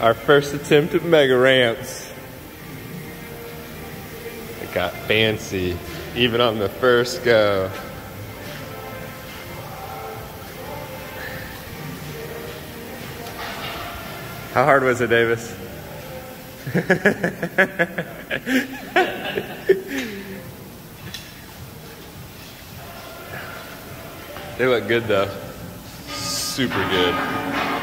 Our first attempt at mega ramps. It got fancy, even on the first go. How hard was it, Davis? they look good though. Super good.